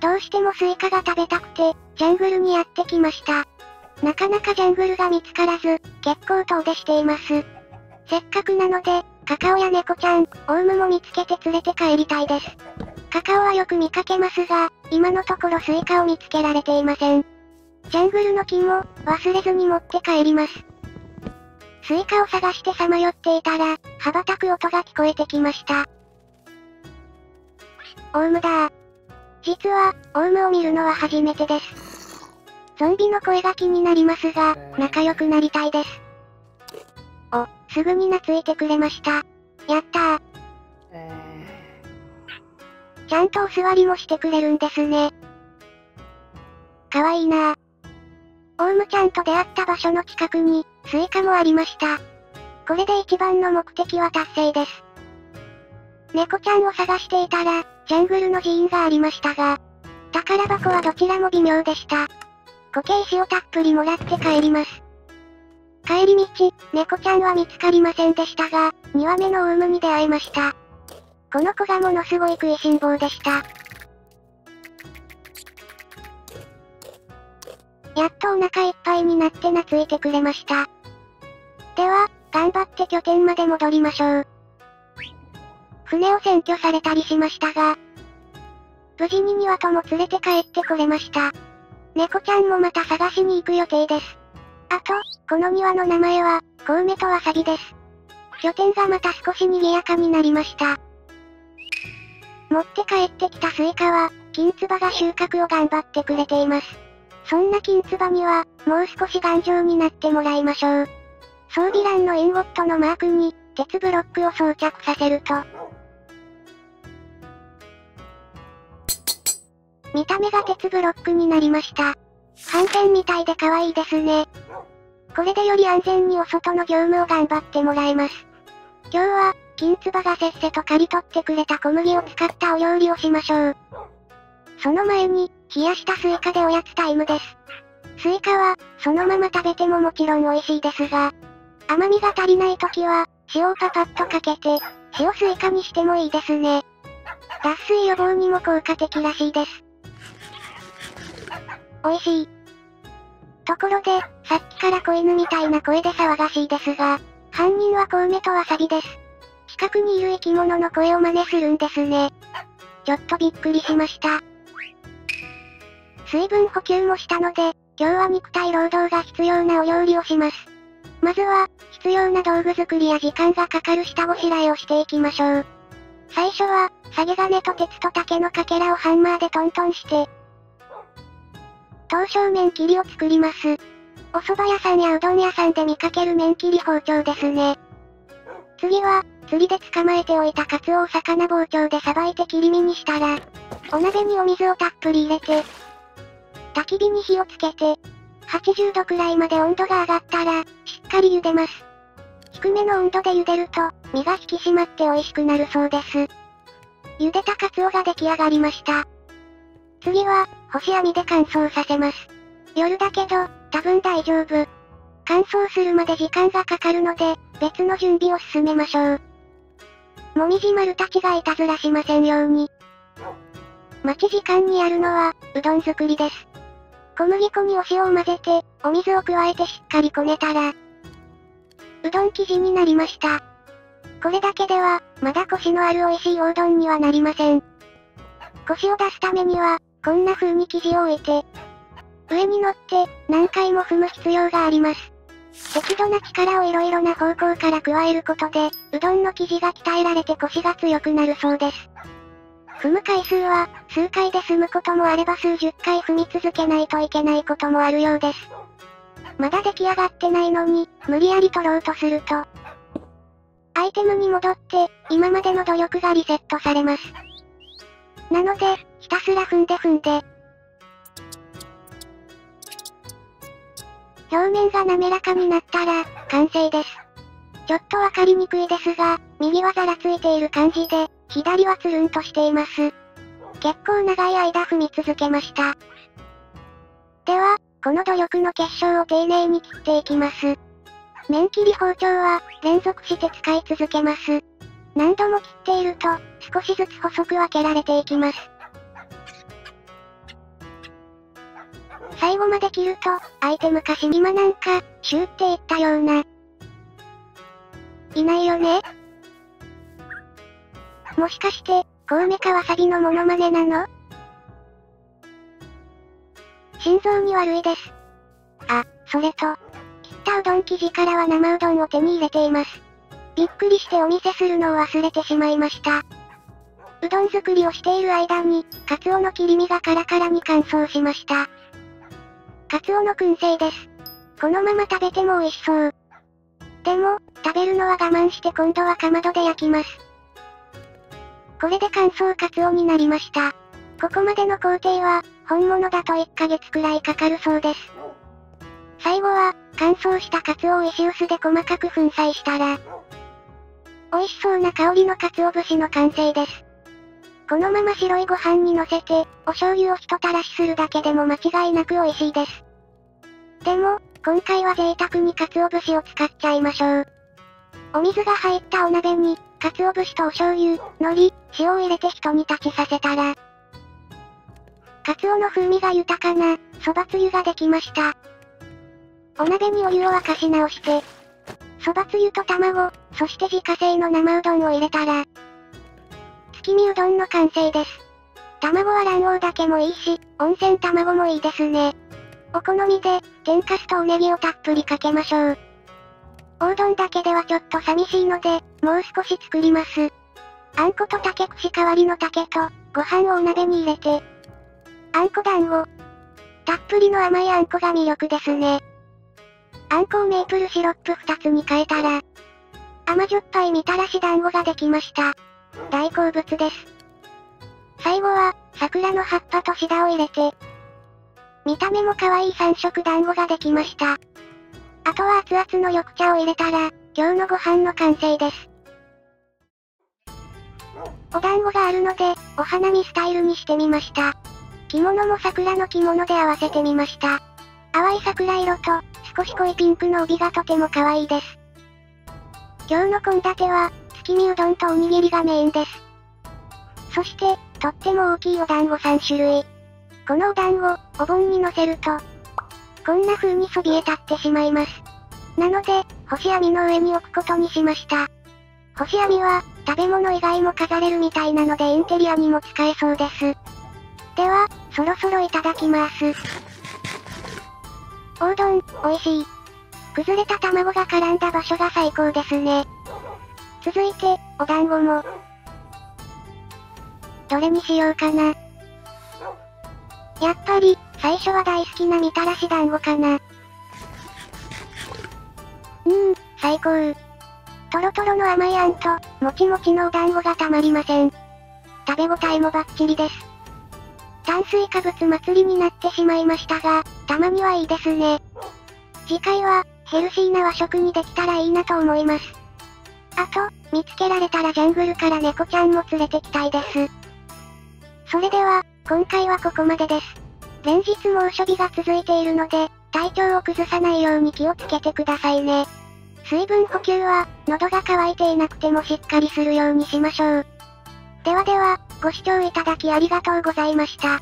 どうしてもスイカが食べたくて、ジャングルにやってきました。なかなかジャングルが見つからず、結構遠出しています。せっかくなので、カカオや猫ちゃん、オウムも見つけて連れて帰りたいです。カカオはよく見かけますが、今のところスイカを見つけられていません。ジャングルの木も、忘れずに持って帰ります。スイカを探してさまよっていたら、羽ばたく音が聞こえてきました。オウムだ実は、オウムを見るのは初めてです。ゾンビの声が気になりますが、仲良くなりたいです。お、すぐに懐いてくれました。やったー。ちゃんとお座りもしてくれるんですね。かわいいなオウムちゃんと出会った場所の近くに、スイカもありました。これで一番の目的は達成です。猫ちゃんを探していたら、ジャングルの寺院がありましたが、宝箱はどちらも微妙でした。苔石をたっぷりもらって帰ります。帰り道、猫ちゃんは見つかりませんでしたが、2羽目のオウムに出会いました。この子がものすごい食いしん坊でした。やっとお腹いっぱいになって懐いてくれました。では、頑張って拠点まで戻りましょう。船を占拠されたりしましたが、無事に二羽とも連れて帰ってこれました。猫ちゃんもまた探しに行く予定です。あと、この二羽の名前は、コウメとわさびです。拠点がまた少し賑やかになりました。持って帰ってきたスイカは、金つばが収穫を頑張ってくれています。そんな金つばには、もう少し頑丈になってもらいましょう。装備欄のインゴットのマークに、鉄ブロックを装着させると、見た目が鉄ブロックになりました。反転みたいで可愛いですね。これでより安全にお外の業務を頑張ってもらえます。今日は、金つばがせっせと刈り取ってくれた小麦を使ったお料理をしましょう。その前に、冷やしたスイカでおやつタイムです。スイカは、そのまま食べてももちろん美味しいですが、甘みが足りない時は、塩をパパッとかけて、塩スイカにしてもいいですね。脱水予防にも効果的らしいです。美味しい。ところで、さっきから子犬みたいな声で騒がしいですが、犯人はコウメとわさびです。近くにいる生き物の声を真似するんですね。ちょっとびっくりしました。水分補給もしたので、今日は肉体労働が必要なお料理をします。まずは、必要な道具作りや時間がかかる下ごしらえをしていきましょう。最初は、下げ金と鉄と竹のかけらをハンマーでトントンして、刀削麺切りを作ります。お蕎麦屋さんやうどん屋さんで見かける麺切り包丁ですね。次は、釣りで捕まえておいたカツオを魚包丁でさばいて切り身にしたら、お鍋にお水をたっぷり入れて、焚き火に火をつけて、80度くらいまで温度が上がったら、しっかり茹でます。低めの温度で茹でると、身が引き締まって美味しくなるそうです。茹でたカツオが出来上がりました。次は、干し網で乾燥させます。夜だけど、多分大丈夫。乾燥するまで時間がかかるので、別の準備を進めましょう。もみじ丸たちがいたずらしませんように。待ち時間にやるのは、うどん作りです。小麦粉にお塩を混ぜて、お水を加えてしっかりこねたら、うどん生地になりました。これだけでは、まだコシのある美味しいおうどんにはなりません。コシを出すためには、こんな風に生地を置いて、上に乗って、何回も踏む必要があります。適度な力をいろいろな方向から加えることで、うどんの生地が鍛えられてコシが強くなるそうです。踏む回数は、数回で済むこともあれば数十回踏み続けないといけないこともあるようです。まだ出来上がってないのに、無理やり取ろうとすると、アイテムに戻って、今までの努力がリセットされます。なので、ひたすら踏んで踏んで、表面が滑らかになったら、完成です。ちょっとわかりにくいですが、右はざらついている感じで、左はつるんとしています。結構長い間踏み続けました。では、この努力の結晶を丁寧に切っていきます。面切り包丁は、連続して使い続けます。何度も切っていると、少しずつ細く分けられていきます。最後まで切ると、相手昔今なんか、シューって言ったような。いないよねもしかして、コウメかわさびのモノマネなの？心臓に悪いです。あ、それと、切ったうどん生地からは生うどんを手に入れています。びっくりしてお見せするのを忘れてしまいました。うどん作りをしている間に、カツオの切り身がカラカラに乾燥しました。カツオの燻製です。このまま食べても美味しそう。でも、食べるのは我慢して今度はかまどで焼きます。これで乾燥カツオになりました。ここまでの工程は、本物だと1ヶ月くらいかかるそうです。最後は、乾燥したカツオを石臼で細かく粉砕したら、美味しそうな香りのカツオ節の完成です。このまま白いご飯に乗せて、お醤油をひとたらしするだけでも間違いなく美味しいです。でも、今回は贅沢に鰹節を使っちゃいましょう。お水が入ったお鍋に、鰹節とお醤油、海苔、塩を入れて一煮立ちさせたら、鰹の風味が豊かな、蕎麦つゆができました。お鍋にお湯を沸かし直して、蕎麦つゆと卵、そして自家製の生うどんを入れたら、月見うどんの完成です。卵は卵黄だけもいいし、温泉卵もいいですね。お好みで、天かすとおネギをたっぷりかけましょう。おうどんだけではちょっと寂しいので、もう少し作ります。あんこと竹串代わりの竹と、ご飯をお鍋に入れて、あんこ団子。たっぷりの甘いあんこが魅力ですね。あんこをメープルシロップ2つに変えたら、甘じょっぱいみたらし団子ができました。大好物です。最後は、桜の葉っぱとシダを入れて、見た目も可愛い三色団子ができました。あとは熱々の緑茶を入れたら、今日のご飯の完成です。お団子があるので、お花見スタイルにしてみました。着物も桜の着物で合わせてみました。淡い桜色と、少し濃いピンクの帯がとても可愛いです。今日の献立は、月見うどんとおにぎりがメインです。そして、とっても大きいお団子3種類。このお団子、お盆に乗せると、こんな風にそびえ立ってしまいます。なので、干し網の上に置くことにしました。干し網は、食べ物以外も飾れるみたいなのでインテリアにも使えそうです。では、そろそろいただきます。おうどん、美味しい。崩れた卵が絡んだ場所が最高ですね。続いて、お団子も。どれにしようかな。やっぱり、最初は大好きなみたらし団子かな。うーん、最高。トロトロの甘いあんと、もちもちのお団子がたまりません。食べ応えもバッチリです。炭水化物祭りになってしまいましたが、たまにはいいですね。次回は、ヘルシーな和食にできたらいいなと思います。あと、見つけられたらジャングルから猫ちゃんも連れてきたいです。それでは、今回はここまでです。連日猛暑日が続いているので、体調を崩さないように気をつけてくださいね。水分補給は、喉が渇いていなくてもしっかりするようにしましょう。ではでは、ご視聴いただきありがとうございました。